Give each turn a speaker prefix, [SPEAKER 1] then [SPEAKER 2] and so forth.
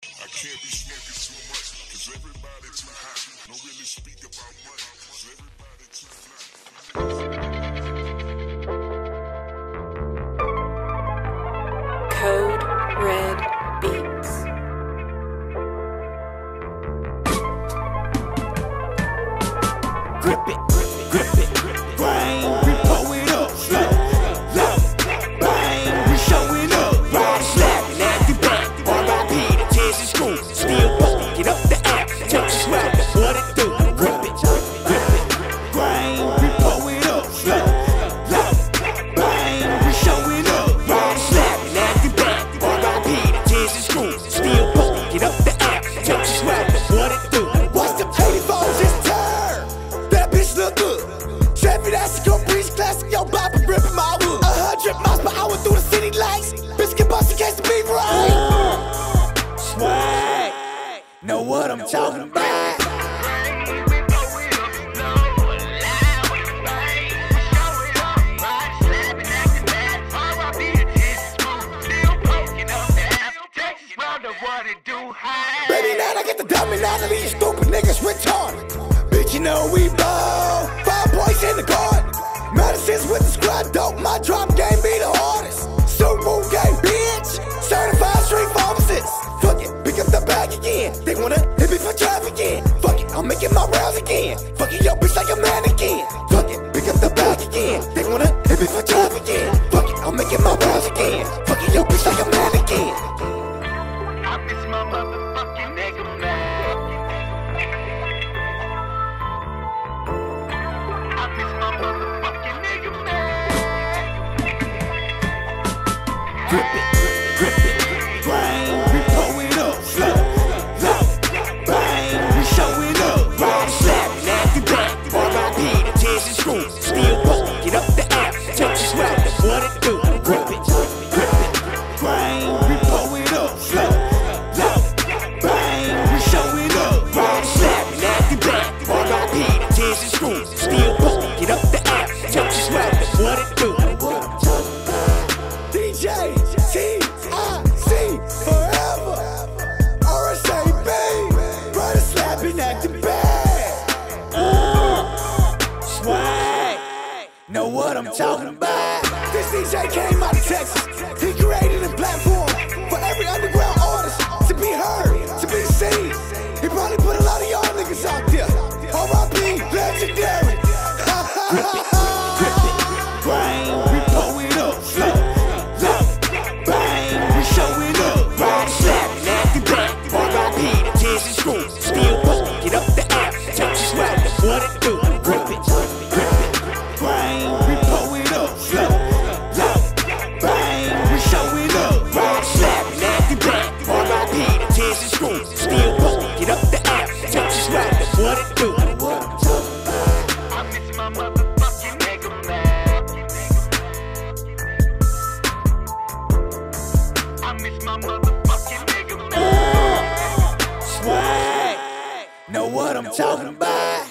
[SPEAKER 1] I can't be smoking too much, cause everybody too hot. Don't really speak about money, cause everybody too fly.
[SPEAKER 2] Code Red Beats.
[SPEAKER 3] grip it, talking about?
[SPEAKER 4] Baby, now I get the dummy, now of these stupid niggas retarded. Bitch, you know we ball. Five boys in the garden. Medicines with the squad, dope. My drop again. They wanna hit me for trafficking. Fuck it, I'm making my rounds again. Fuck it, yo, bitch, like a mannequin. Fuck it, pick up the bag again. They wanna hit me for trafficking. Fuck it, I'm making my rounds again. Fuck it, yo, bitch, like a mannequin.
[SPEAKER 5] I miss my motherfucking nigga man. I miss my motherfucking nigga man.
[SPEAKER 3] It, school, still poking up the app, Texas rap, what it do, grip it, grip it, bang, we pull it up, slow, low, bang, we show it up, ride slapping at the back, R.I.P. tears in school, still know what I'm talking about?
[SPEAKER 4] This DJ came out of Texas.
[SPEAKER 5] I miss my motherfucking nigga man.
[SPEAKER 3] swag, know what I'm talking about?